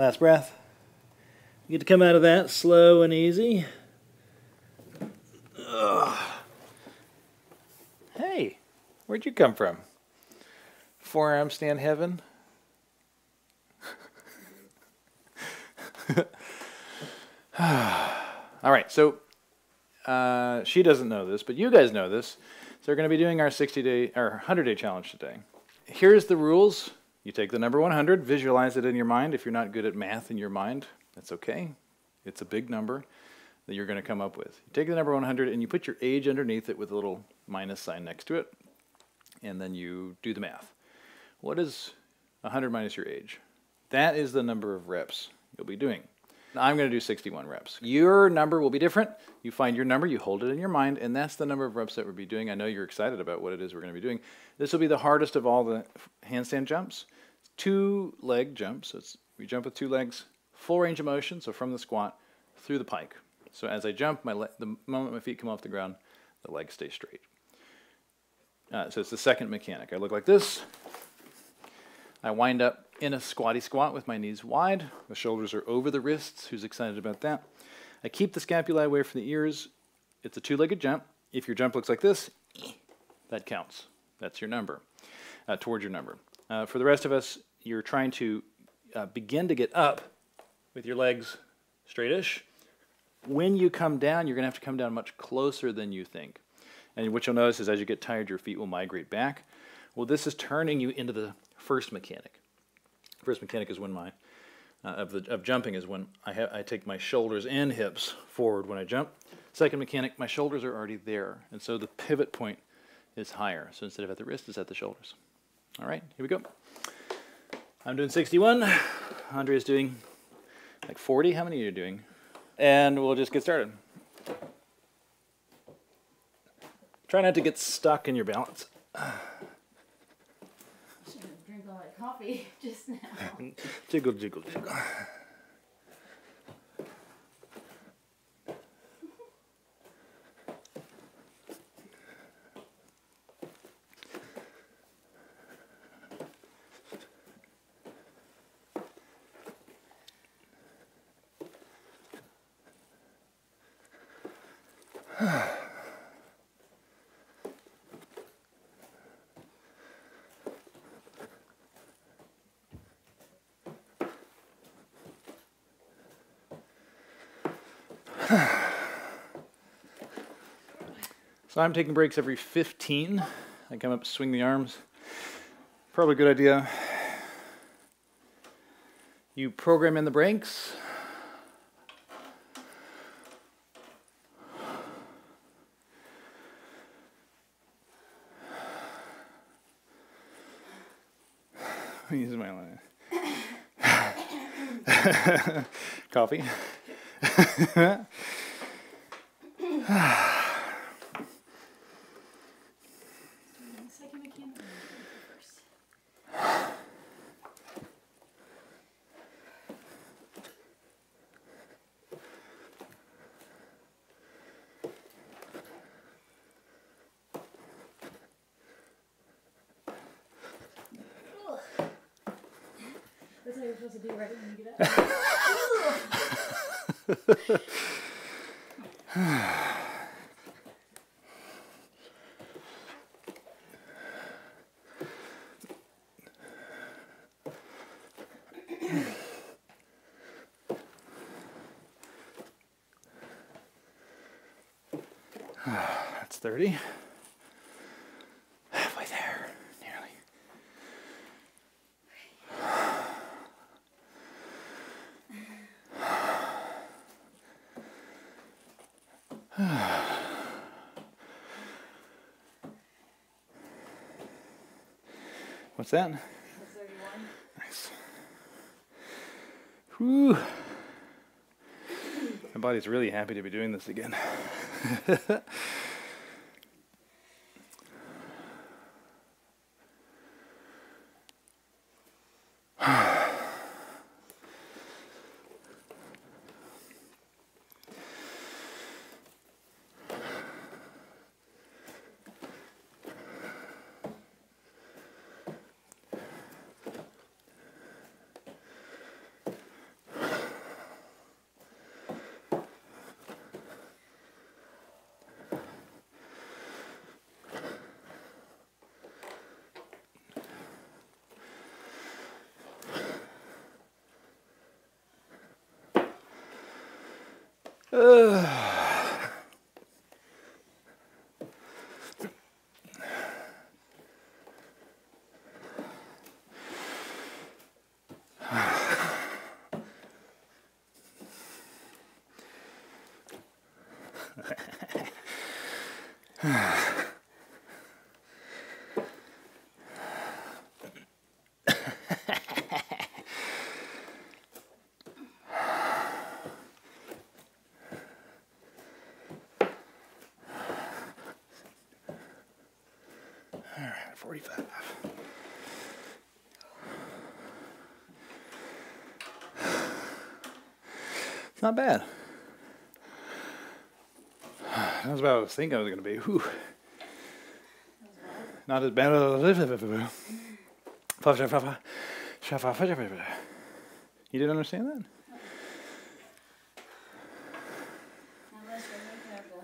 Last breath. You get to come out of that slow and easy. Ugh. Hey, where'd you come from? Forearm stand heaven? All right, so uh, she doesn't know this, but you guys know this. So we're going to be doing our 60 day or 100 day challenge today. Here's the rules. You take the number 100, visualize it in your mind. If you're not good at math in your mind, that's okay. It's a big number that you're going to come up with. You take the number 100 and you put your age underneath it with a little minus sign next to it, and then you do the math. What is 100 minus your age? That is the number of reps you'll be doing. I'm going to do 61 reps. Your number will be different. You find your number, you hold it in your mind, and that's the number of reps that we'll be doing. I know you're excited about what it is we're going to be doing. This will be the hardest of all the handstand jumps. Two leg jumps. So we jump with two legs, full range of motion, so from the squat through the pike. So as I jump, my the moment my feet come off the ground, the legs stay straight. Uh, so it's the second mechanic. I look like this. I wind up in a squatty squat with my knees wide. The shoulders are over the wrists. Who's excited about that? I keep the scapulae away from the ears. It's a two-legged jump. If your jump looks like this, that counts. That's your number, uh, towards your number. Uh, for the rest of us, you're trying to uh, begin to get up with your legs straightish. When you come down, you're going to have to come down much closer than you think. And what you'll notice is as you get tired, your feet will migrate back. Well, this is turning you into the first mechanic. First mechanic is when my uh, of the of jumping is when I I take my shoulders and hips forward when I jump. Second mechanic, my shoulders are already there, and so the pivot point is higher. So instead of at the wrist, it's at the shoulders. All right, here we go. I'm doing 61. Andre is doing like 40. How many are you doing? And we'll just get started. Try not to get stuck in your balance. Coffee just now. jiggle, jiggle, jiggle. So I'm taking breaks every 15. I come up, swing the arms. Probably a good idea. You program in the breaks. Use my line. Coffee. You're supposed to do right when you get up. That's 30. What's that? Nice. Whew. My body's really happy to be doing this again. All 45. It's not bad. That was about what I was thinking I was going to be. Whew. Not as bad. As. You didn't understand that? Now let's go make up the-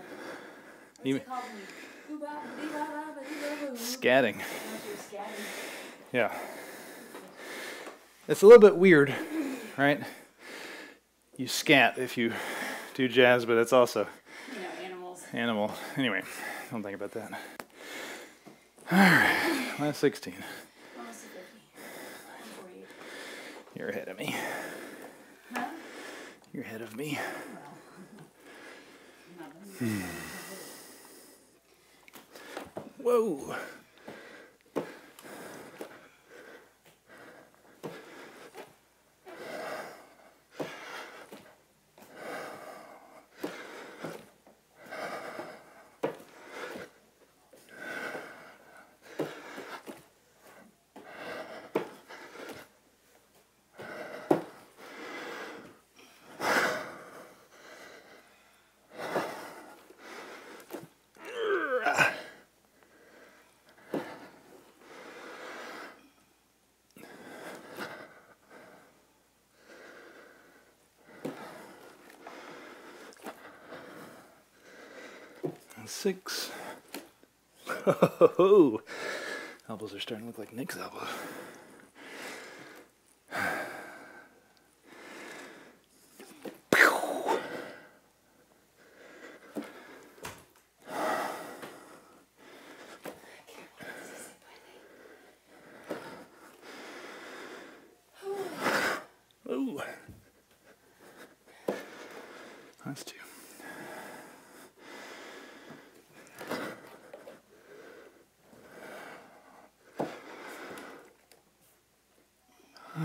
What's You- Scatting. Now you're scatting. Yeah. It's a little bit weird, right? You scat if you do jazz, but it's also You know, animals. animal. Anyway, don't think about that. All right, last 16. Almost a 50. 48. You're ahead of me. Huh? You're ahead of me. Not bad. Six. Oh, elbows are starting to look like Nick's elbows. Ooh. That's two.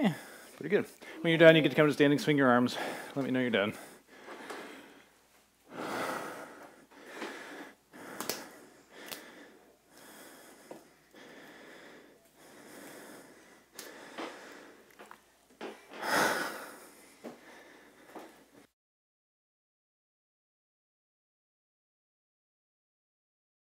Yeah, pretty good. When you're done, you get to come to standing, swing your arms. Let me know you're done.